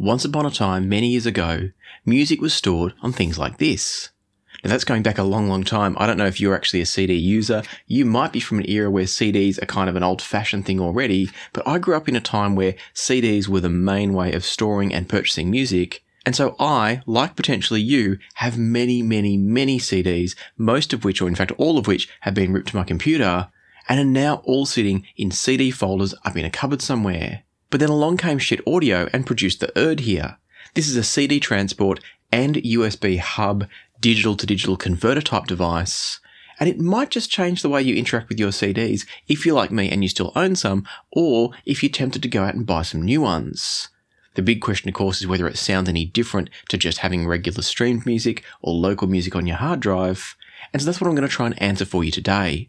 Once upon a time, many years ago, music was stored on things like this. Now that's going back a long, long time. I don't know if you're actually a CD user. You might be from an era where CDs are kind of an old fashioned thing already, but I grew up in a time where CDs were the main way of storing and purchasing music. And so I, like potentially you, have many, many, many CDs, most of which, or in fact all of which, have been ripped to my computer, and are now all sitting in CD folders up in a cupboard somewhere. But then along came Schiit Audio and produced the Urd here. This is a CD transport and USB hub digital to digital converter type device. And it might just change the way you interact with your CDs if you're like me and you still own some, or if you're tempted to go out and buy some new ones. The big question, of course, is whether it sounds any different to just having regular streamed music or local music on your hard drive. And so that's what I'm going to try and answer for you today.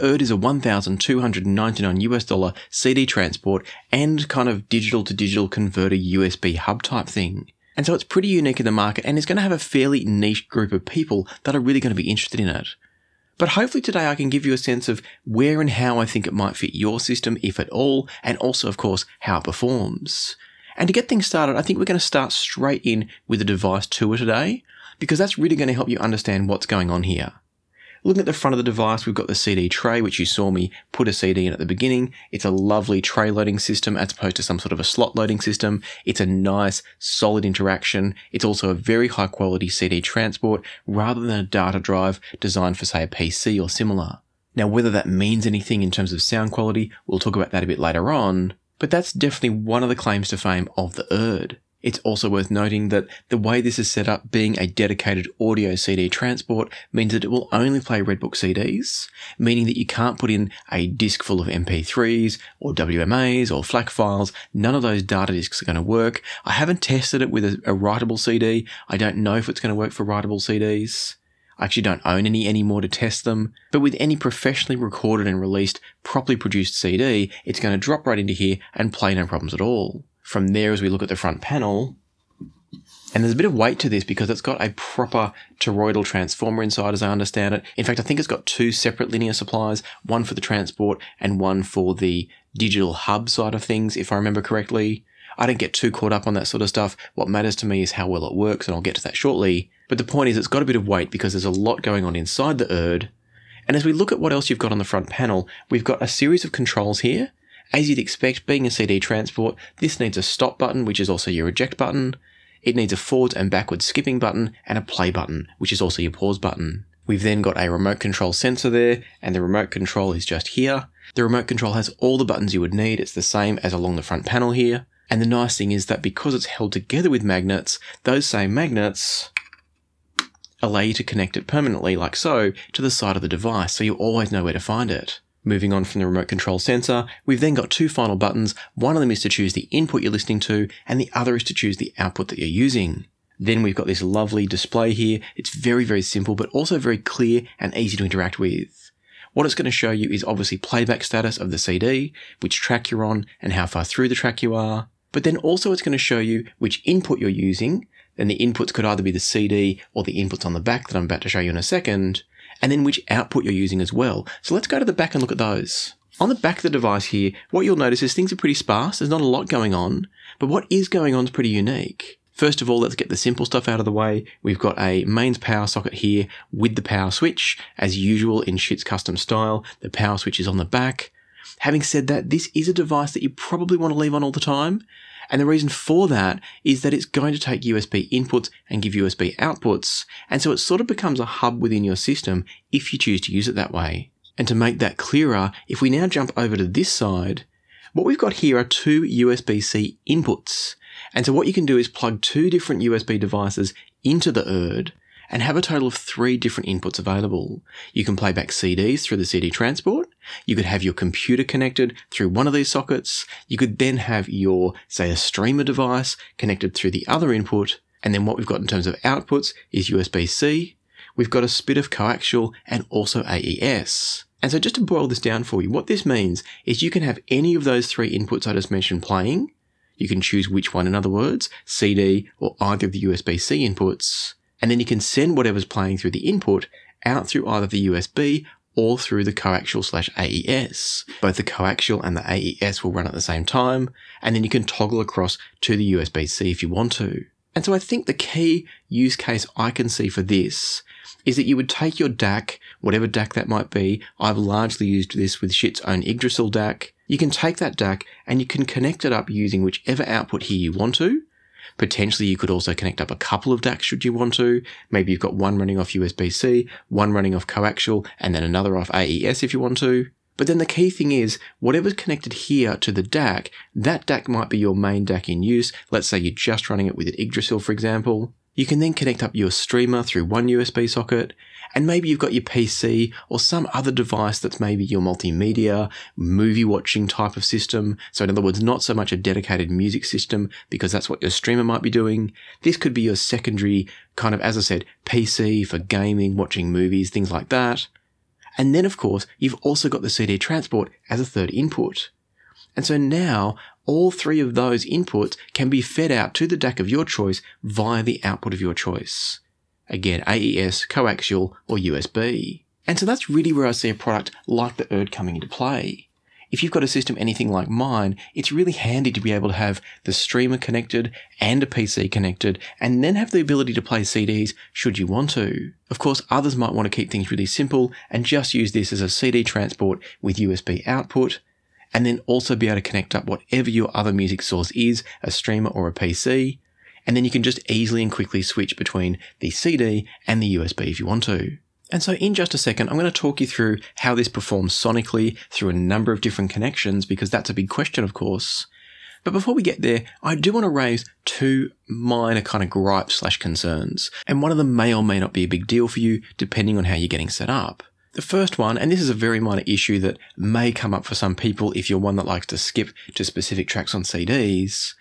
The Urd is a 1,299 US dollar CD transport and kind of digital to digital converter USB hub type thing. And so it's pretty unique in the market and is going to have a fairly niche group of people that are really going to be interested in it. But hopefully today I can give you a sense of where and how I think it might fit your system, if at all, and also, of course, how it performs. And to get things started, I think we're going to start straight in with the device tour today, because that's really going to help you understand what's going on here. Looking at the front of the device, we've got the CD tray, which you saw me put a CD in at the beginning. It's a lovely tray loading system as opposed to some sort of a slot loading system. It's a nice, solid interaction. It's also a very high quality CD transport rather than a data drive designed for, say, a PC or similar. Now, whether that means anything in terms of sound quality, we'll talk about that a bit later on, but that's definitely one of the claims to fame of the Urd. It's also worth noting that the way this is set up, being a dedicated audio CD transport, means that it will only play Redbook CDs, meaning that you can't put in a disk full of MP3s or WMAs or FLAC files. None of those data disks are going to work. I haven't tested it with a, a writable CD. I don't know if it's going to work for writable CDs. I actually don't own any anymore to test them, but with any professionally recorded and released, properly produced CD, it's going to drop right into here and play no problems at all. From there, as we look at the front panel, and there's a bit of weight to this because it's got a proper toroidal transformer inside, as I understand it. In fact, I think it's got two separate linear supplies, one for the transport and one for the digital hub side of things, if I remember correctly. I don't get too caught up on that sort of stuff. What matters to me is how well it works, and I'll get to that shortly. But the point is, it's got a bit of weight because there's a lot going on inside the Urd. And as we look at what else you've got on the front panel, we've got a series of controls here as you'd expect, being a CD transport, this needs a stop button, which is also your eject button. It needs a forward and backward skipping button and a play button, which is also your pause button. We've then got a remote control sensor there, and the remote control is just here. The remote control has all the buttons you would need. It's the same as along the front panel here. And the nice thing is that because it's held together with magnets, those same magnets allow you to connect it permanently, like so, to the side of the device, so you always know where to find it. Moving on from the remote control sensor, we've then got two final buttons. One of them is to choose the input you're listening to, and the other is to choose the output that you're using. Then we've got this lovely display here. It's very, very simple, but also very clear and easy to interact with. What it's going to show you is obviously playback status of the CD, which track you're on, and how far through the track you are. But then also it's going to show you which input you're using, and the inputs could either be the CD or the inputs on the back that I'm about to show you in a second and then which output you're using as well. So let's go to the back and look at those. On the back of the device here, what you'll notice is things are pretty sparse. There's not a lot going on, but what is going on is pretty unique. First of all, let's get the simple stuff out of the way. We've got a mains power socket here with the power switch. As usual in Schiit's custom style, the power switch is on the back. Having said that, this is a device that you probably want to leave on all the time. And the reason for that is that it's going to take USB inputs and give USB outputs. And so it sort of becomes a hub within your system if you choose to use it that way. And to make that clearer, if we now jump over to this side, what we've got here are two USB-C inputs. And so what you can do is plug two different USB devices into the Urd and have a total of three different inputs available. You can play back CDs through the CD transport. You could have your computer connected through one of these sockets. You could then have your, say, a streamer device connected through the other input. And then what we've got in terms of outputs is USB-C. We've got a SPDIF coaxial and also AES. And so just to boil this down for you, what this means is you can have any of those three inputs I just mentioned playing. You can choose which one, in other words, CD or either of the USB-C inputs. And then you can send whatever's playing through the input out through either the USB or through the coaxial slash AES. Both the coaxial and the AES will run at the same time, and then you can toggle across to the USB-C if you want to. And so I think the key use case I can see for this is that you would take your DAC, whatever DAC that might be. I've largely used this with Schiit's own Yggdrasil DAC. You can take that DAC and you can connect it up using whichever output here you want to. Potentially, you could also connect up a couple of DACs should you want to. Maybe you've got one running off USB-C, one running off coaxial, and then another off AES if you want to. But then the key thing is, whatever's connected here to the DAC, that DAC might be your main DAC in use. Let's say you're just running it with an Yggdrasil, for example. You can then connect up your streamer through one USB socket, and maybe you've got your PC or some other device that's maybe your multimedia, movie watching type of system. So in other words, not so much a dedicated music system because that's what your streamer might be doing. This could be your secondary kind of, as I said, PC for gaming, watching movies, things like that. And then of course, you've also got the CD transport as a third input. And so now all three of those inputs can be fed out to the DAC of your choice via the output of your choice. Again, AES, coaxial, or USB. And so that's really where I see a product like the Urd coming into play. If you've got a system anything like mine, it's really handy to be able to have the streamer connected and a PC connected and then have the ability to play CDs should you want to. Of course, others might want to keep things really simple and just use this as a CD transport with USB output and then also be able to connect up whatever your other music source is, a streamer or a PC. And then you can just easily and quickly switch between the CD and the USB if you want to. And so in just a second, I'm going to talk you through how this performs sonically through a number of different connections because that's a big question, of course. But before we get there, I do want to raise two minor kind of gripes slash concerns. And one of them may or may not be a big deal for you depending on how you're getting set up. The first one, and this is a very minor issue that may come up for some people if you're one that likes to skip to specific tracks on CDs.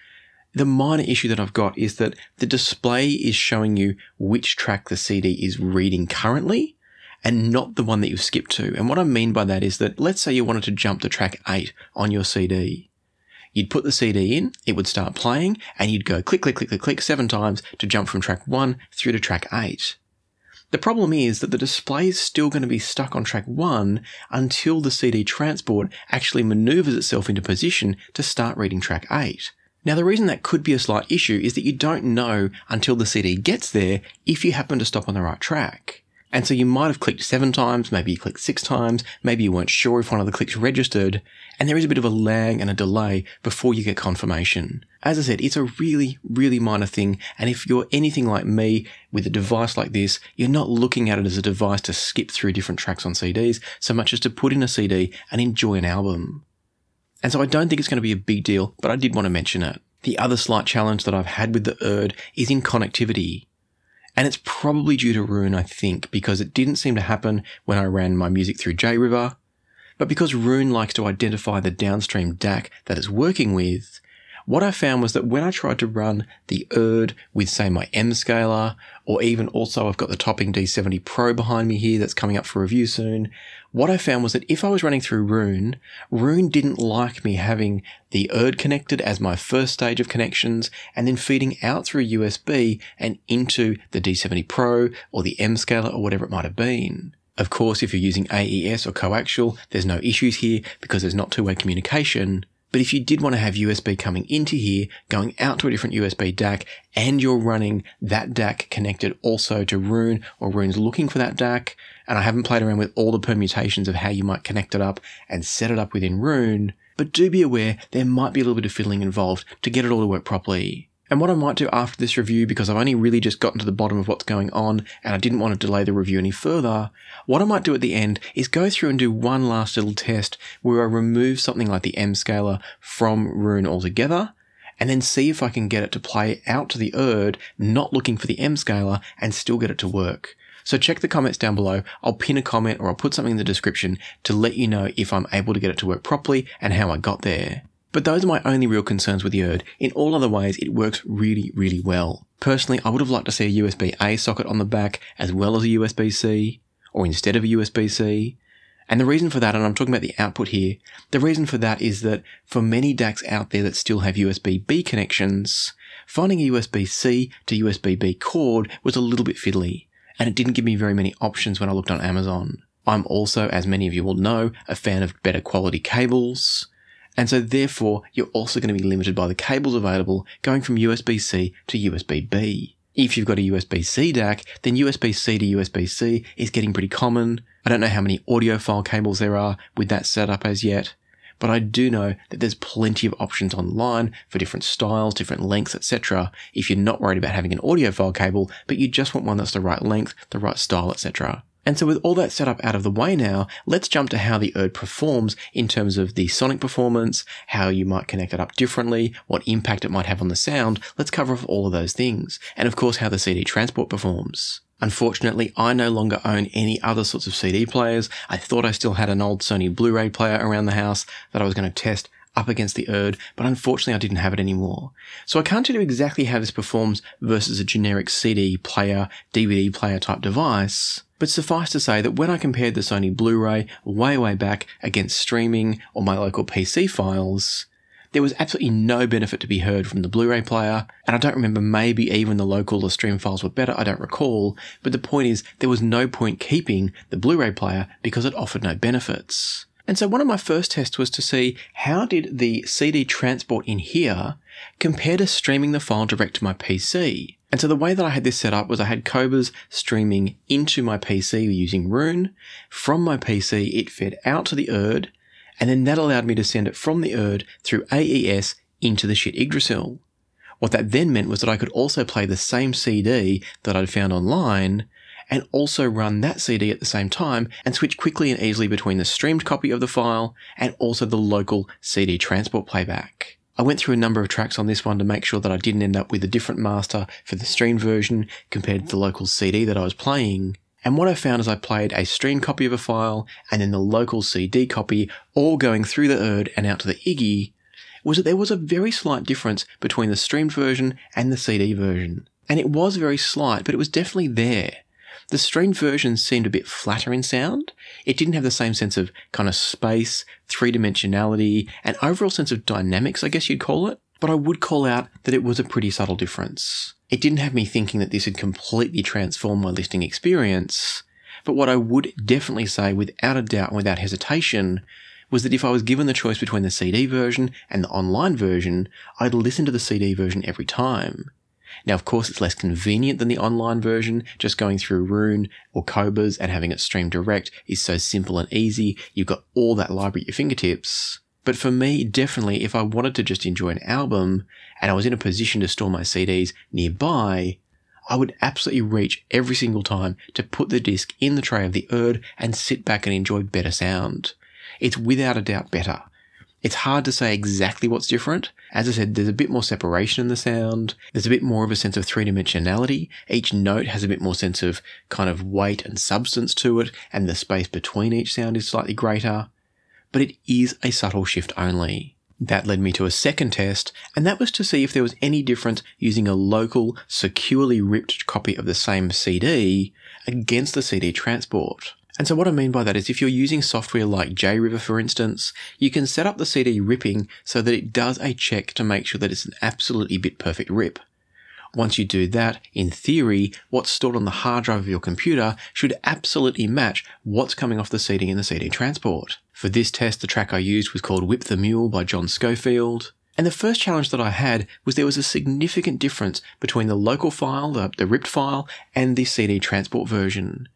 The minor issue that I've got is that the display is showing you which track the CD is reading currently and not the one that you've skipped to. And what I mean by that is that let's say you wanted to jump to track 8 on your CD. You'd put the CD in, it would start playing, and you'd go click, click, click, click, click seven times to jump from track 1 through to track 8. The problem is that the display is still going to be stuck on track 1 until the CD transport actually maneuvers itself into position to start reading track 8. Now, the reason that could be a slight issue is that you don't know until the CD gets there if you happen to stop on the right track. And so you might have clicked seven times, maybe you clicked six times, maybe you weren't sure if one of the clicks registered, and there is a bit of a lag and a delay before you get confirmation. As I said, it's a really, really minor thing, and if you're anything like me with a device like this, you're not looking at it as a device to skip through different tracks on CDs so much as to put in a CD and enjoy an album. And so I don't think it's going to be a big deal, but I did want to mention it. The other slight challenge that I've had with the Urd is in connectivity. And it's probably due to Roon, I think, because it didn't seem to happen when I ran my music through JRiver. But because Roon likes to identify the downstream DAC that it's working with, what I found was that when I tried to run the Urd with, say, my M scaler, or even also I've got the Topping D70 Pro behind me here that's coming up for review soon, what I found was that if I was running through Roon, Roon didn't like me having the Urd connected as my first stage of connections and then feeding out through USB and into the D70 Pro or the M scaler or whatever it might have been. Of course, if you're using AES or coaxial, there's no issues here because there's not two-way communication. But if you did want to have USB coming into here, going out to a different USB DAC, and you're running that DAC connected also to Roon, or Roon's looking for that DAC, and I haven't played around with all the permutations of how you might connect it up and set it up within Roon, but do be aware there might be a little bit of fiddling involved to get it all to work properly. And what I might do after this review, because I've only really just gotten to the bottom of what's going on and I didn't want to delay the review any further, what I might do at the end is go through and do one last little test where I remove something like the M scaler from Roon altogether and then see if I can get it to play out to the Urd, not looking for the M scaler and still get it to work. So check the comments down below. I'll pin a comment or I'll put something in the description to let you know if I'm able to get it to work properly and how I got there. But those are my only real concerns with the Urd. In all other ways, it works really, really well. Personally, I would have liked to see a USB-A socket on the back as well as a USB-C, or instead of a USB-C. And the reason for that, and I'm talking about the output here, the reason for that is that for many DACs out there that still have USB-B connections, finding a USB-C to USB-B cord was a little bit fiddly, and it didn't give me very many options when I looked on Amazon. I'm also, as many of you will know, a fan of better quality cables, and so therefore you're also going to be limited by the cables available going from USB-C to USB-B. If you've got a USB-C DAC, then USB-C to USB-C is getting pretty common. I don't know how many audiophile cables there are with that setup as yet, but I do know that there's plenty of options online for different styles, different lengths, etc. If you're not worried about having an audiophile cable, but you just want one that's the right length, the right style, etc. And so with all that setup out of the way now, let's jump to how the Urd performs in terms of the sonic performance, how you might connect it up differently, what impact it might have on the sound. Let's cover off all of those things. And of course, how the CD transport performs. Unfortunately, I no longer own any other sorts of CD players. I thought I still had an old Sony Blu-ray player around the house that I was going to test up against the Urd, but unfortunately I didn't have it anymore. So I can't tell you exactly how this performs versus a generic CD player, DVD player type device. But suffice to say that when I compared the Sony Blu-ray way, way back against streaming or my local PC files, there was absolutely no benefit to be heard from the Blu-ray player, and I don't remember maybe even the local or stream files were better, I don't recall, but the point is there was no point keeping the Blu-ray player because it offered no benefits. And so one of my first tests was to see how did the CD transport in here compare to streaming the file direct to my PC. And so the way that I had this set up was I had Qobuz streaming into my PC using Roon. From my PC, it fed out to the Urd, and then that allowed me to send it from the Urd through AES into the Schiit Yggdrasil. What that then meant was that I could also play the same CD that I'd found online and also run that CD at the same time and switch quickly and easily between the streamed copy of the file and also the local CD transport playback. I went through a number of tracks on this one to make sure that I didn't end up with a different master for the streamed version compared to the local CD that I was playing. And what I found is I played a streamed copy of a file and then the local CD copy all going through the Urd and out to the Iggy was that there was a very slight difference between the streamed version and the CD version. And it was very slight, but it was definitely there. The streamed version seemed a bit flatter in sound. It didn't have the same sense of kind of space, three dimensionality, and overall sense of dynamics, I guess you'd call it. But I would call out that it was a pretty subtle difference. It didn't have me thinking that this had completely transformed my listening experience. But what I would definitely say without a doubt and without hesitation was that if I was given the choice between the CD version and the online version, I'd listen to the CD version every time. Now, of course, it's less convenient than the online version. Just going through Roon or Qobuz and having it stream direct is so simple and easy. You've got all that library at your fingertips. But for me, definitely, if I wanted to just enjoy an album and I was in a position to store my CDs nearby, I would absolutely reach every single time to put the disc in the tray of the Urd and sit back and enjoy better sound. It's without a doubt better. It's hard to say exactly what's different. As I said, there's a bit more separation in the sound. There's a bit more of a sense of three dimensionality. Each note has a bit more sense of kind of weight and substance to it, and the space between each sound is slightly greater. But it is a subtle shift only. That led me to a second test, and that was to see if there was any difference using a local, securely ripped copy of the same CD against the CD transport. And so what I mean by that is if you're using software like JRiver, for instance, you can set up the CD ripping so that it does a check to make sure that it's an absolutely bit perfect rip. Once you do that, in theory, what's stored on the hard drive of your computer should absolutely match what's coming off the CD in the CD transport. For this test, the track I used was called Whip the Mule by John Scofield. And the first challenge that I had was there was a significant difference between the local file, the, the ripped file, and the CD transport version.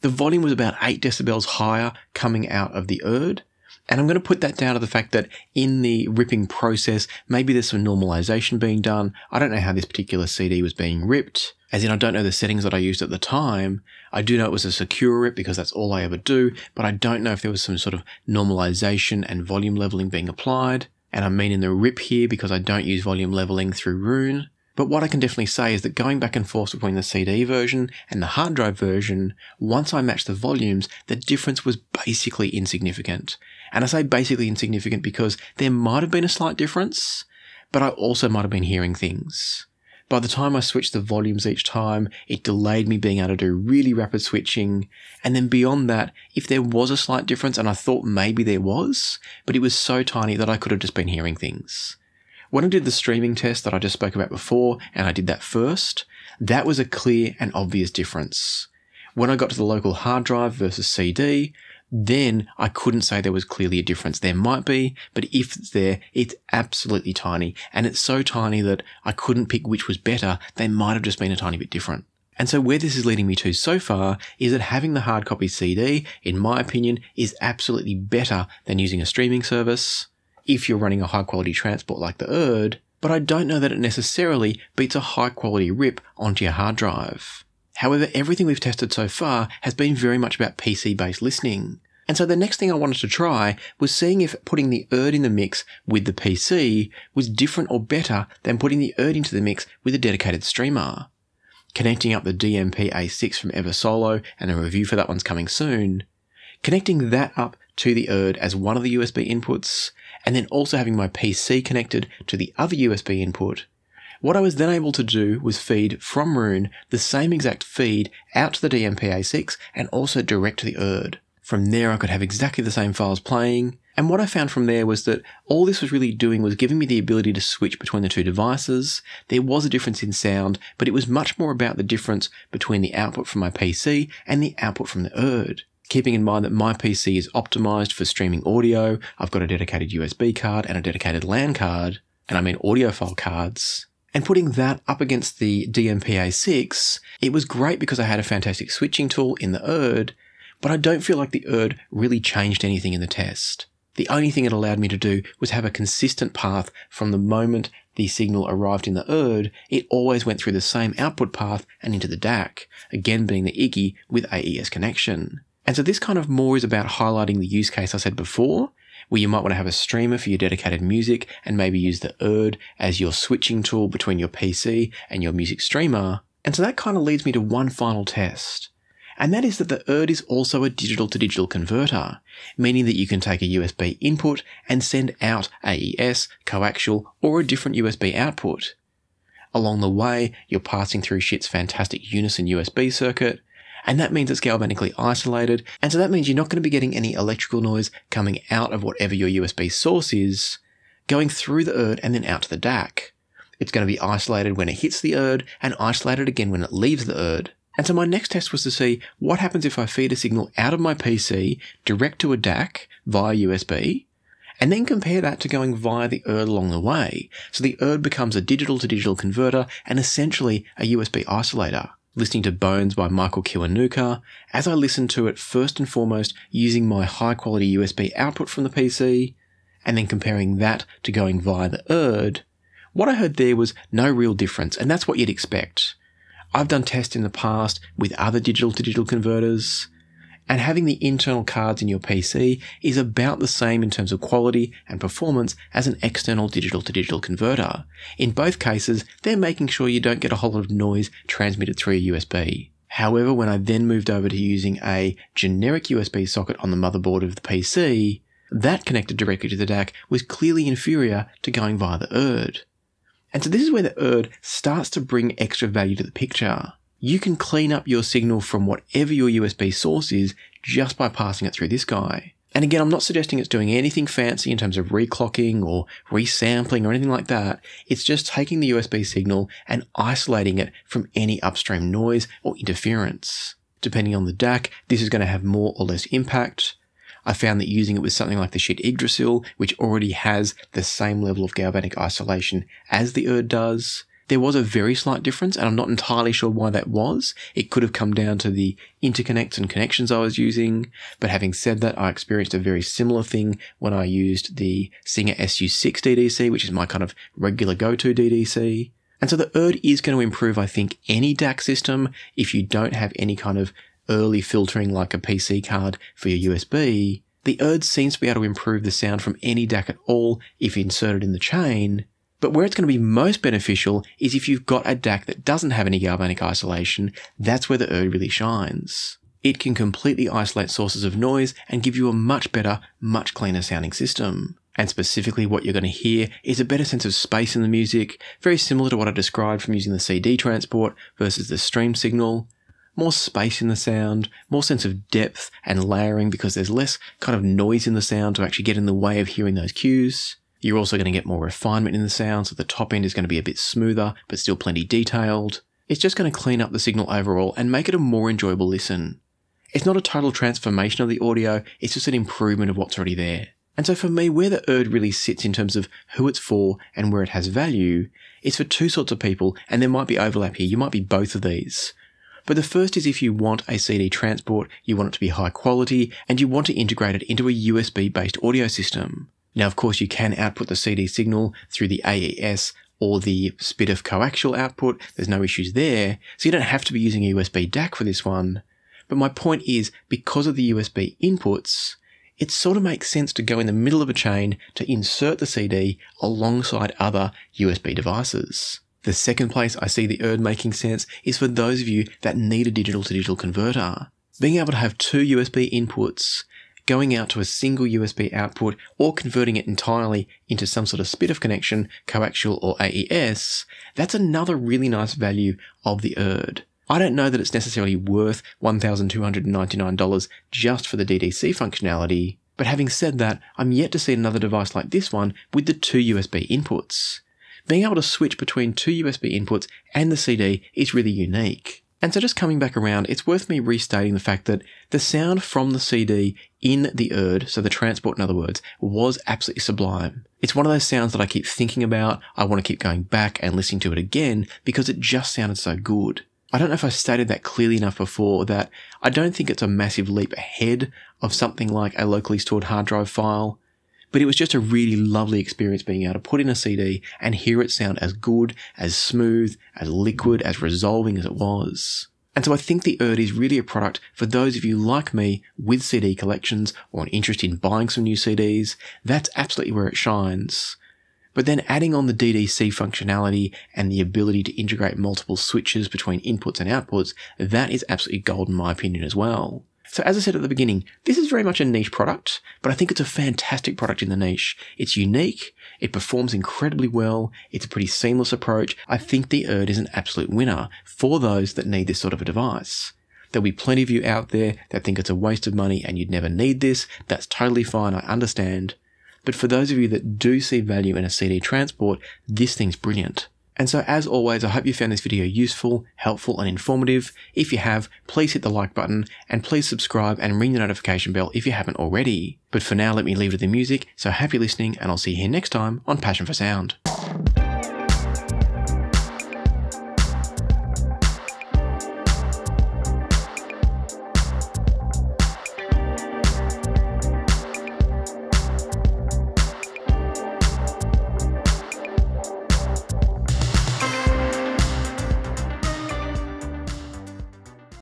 The volume was about 8 decibels higher coming out of the Urd, And I'm going to put that down to the fact that in the ripping process, maybe there's some normalization being done. I don't know how this particular CD was being ripped, as in I don't know the settings that I used at the time. I do know it was a secure rip because that's all I ever do, but I don't know if there was some sort of normalization and volume leveling being applied. And I mean in the rip here because I don't use volume leveling through Roon. But what I can definitely say is that going back and forth between the CD version and the hard drive version, once I matched the volumes, the difference was basically insignificant. And I say basically insignificant because there might have been a slight difference, but I also might have been hearing things. By the time I switched the volumes each time, it delayed me being able to do really rapid switching. And then beyond that, if there was a slight difference, and I thought maybe there was, but it was so tiny that I could have just been hearing things. When I did the streaming test that I just spoke about before, and I did that first, that was a clear and obvious difference. When I got to the local hard drive versus CD, then I couldn't say there was clearly a difference. There might be, but if it's there, it's absolutely tiny. And it's so tiny that I couldn't pick which was better. They might have just been a tiny bit different. And so where this is leading me to so far is that having the hard copy CD, in my opinion, is absolutely better than using a streaming service if you're running a high quality transport like the Urd, but I don't know that it necessarily beats a high quality rip onto your hard drive. However, everything we've tested so far has been very much about PC based listening. And so the next thing I wanted to try was seeing if putting the Urd in the mix with the PC was different or better than putting the Urd into the mix with a dedicated streamer. Connecting up the DMP A6 from Eversolo, and a review for that one's coming soon. Connecting that up to the Urd as one of the USB inputs, and then also having my PC connected to the other USB input, what I was then able to do was feed from Roon the same exact feed out to the DMPA6 and also direct to the Urd. From there, I could have exactly the same files playing. And what I found from there was that all this was really doing was giving me the ability to switch between the two devices. There was a difference in sound, but it was much more about the difference between the output from my PC and the output from the Urd. Keeping in mind that my PC is optimized for streaming audio, I've got a dedicated USB card and a dedicated LAN card, and I mean audiophile cards. And putting that up against the DMPA6, it was great because I had a fantastic switching tool in the Urd, but I don't feel like the Urd really changed anything in the test. The only thing it allowed me to do was have a consistent path from the moment the signal arrived in the Urd, it always went through the same output path and into the DAC, again being the IGGI with AES connection. And so this kind of more is about highlighting the use case I said before, where you might want to have a streamer for your dedicated music and maybe use the Urd as your switching tool between your PC and your music streamer. And so that kind of leads me to one final test. And that is that the Urd is also a digital to digital converter, meaning that you can take a USB input and send out AES, coaxial, or a different USB output. Along the way, you're passing through Schiit's fantastic Unison USB circuit, and that means it's galvanically isolated, and so that means you're not going to be getting any electrical noise coming out of whatever your USB source is, going through the Urd and then out to the DAC. It's going to be isolated when it hits the Urd and isolated again when it leaves the Urd. And so my next test was to see what happens if I feed a signal out of my PC direct to a DAC via USB, and then compare that to going via the Urd along the way. So the Urd becomes a digital to digital converter and essentially a USB isolator listening to Bones by Michael Kiwanuka, as I listened to it first and foremost using my high quality USB output from the PC, and then comparing that to going via the Urd, what I heard there was no real difference, and that's what you'd expect. I've done tests in the past with other digital to digital converters, and having the internal cards in your PC is about the same in terms of quality and performance as an external digital to digital converter. In both cases, they're making sure you don't get a whole lot of noise transmitted through a USB. However, when I then moved over to using a generic USB socket on the motherboard of the PC, that connected directly to the DAC was clearly inferior to going via the Urd. And so this is where the Urd starts to bring extra value to the picture you can clean up your signal from whatever your USB source is just by passing it through this guy. And again, I'm not suggesting it's doing anything fancy in terms of reclocking or resampling or anything like that. It's just taking the USB signal and isolating it from any upstream noise or interference. Depending on the DAC, this is going to have more or less impact. I found that using it with something like the Schiit Yggdrasil, which already has the same level of galvanic isolation as the Urd does, There was a very slight difference, and I'm not entirely sure why that was. It could have come down to the interconnects and connections I was using, but having said that, I experienced a very similar thing when I used the Singxer SU6 DDC, which is my kind of regular go-to DDC. And so the Urd is going to improve, I think, any DAC system if you don't have any kind of early filtering like a PC card for your USB. The Urd seems to be able to improve the sound from any DAC at all if inserted in the chain. But where it's going to be most beneficial is if you've got a DAC that doesn't have any galvanic isolation, that's where the Urd really shines. It can completely isolate sources of noise and give you a much better, much cleaner sounding system. And specifically what you're going to hear is a better sense of space in the music, very similar to what I described from using the CD transport versus the stream signal. More space in the sound, more sense of depth and layering because there's less kind of noise in the sound to actually get in the way of hearing those cues. You're also going to get more refinement in the sound, so the top end is going to be a bit smoother, but still plenty detailed. It's just going to clean up the signal overall and make it a more enjoyable listen. It's not a total transformation of the audio, it's just an improvement of what's already there. And so for me, where the Urd really sits in terms of who it's for and where it has value, is for two sorts of people, and there might be overlap here. You might be both of these. But the first is if you want a CD transport, you want it to be high quality, and you want to integrate it into a USB based audio system. Now, of course, you can output the CD signal through the AES or the SPDIF coaxial output. There's no issues there. So you don't have to be using a USB DAC for this one. But my point is, because of the USB inputs, it sort of makes sense to go in the middle of a chain to insert the CD alongside other USB devices. The second place I see the Urd making sense is for those of you that need a digital to digital converter. Being able to have two USB inputs going out to a single USB output or converting it entirely into some sort of SPDIF connection, coaxial or AES, that's another really nice value of the Urd. I don't know that it's necessarily worth $1,299 just for the DDC functionality, but having said that, I'm yet to see another device like this one with the two USB inputs. Being able to switch between two USB inputs and the CD is really unique. And so just coming back around, it's worth me restating the fact that the sound from the CD in the Urd, so the transport in other words, was absolutely sublime. It's one of those sounds that I keep thinking about, I want to keep going back and listening to it again because it just sounded so good. I don't know if I stated that clearly enough before that I don't think it's a massive leap ahead of something like a locally stored hard drive file, but it was just a really lovely experience being able to put in a CD and hear it sound as good, as smooth, as liquid, as resolving as it was. And so I think the Urd is really a product for those of you like me with CD collections or an interest in buying some new CDs. That's absolutely where it shines. But then adding on the DDC functionality and the ability to integrate multiple switches between inputs and outputs, that is absolutely gold in my opinion as well. So as I said at the beginning, this is very much a niche product, but I think it's a fantastic product in the niche. It's unique. It performs incredibly well. It's a pretty seamless approach. I think the Urd is an absolute winner for those that need this sort of a device. There'll be plenty of you out there that think it's a waste of money and you'd never need this. That's totally fine. I understand. But for those of you that do see value in a CD transport, this thing's brilliant. And so as always, I hope you found this video useful, helpful and informative. If you have, please hit the like button and please subscribe and ring the notification bell if you haven't already. But for now, let me leave it to the music. So happy listening and I'll see you here next time on Passion for Sound.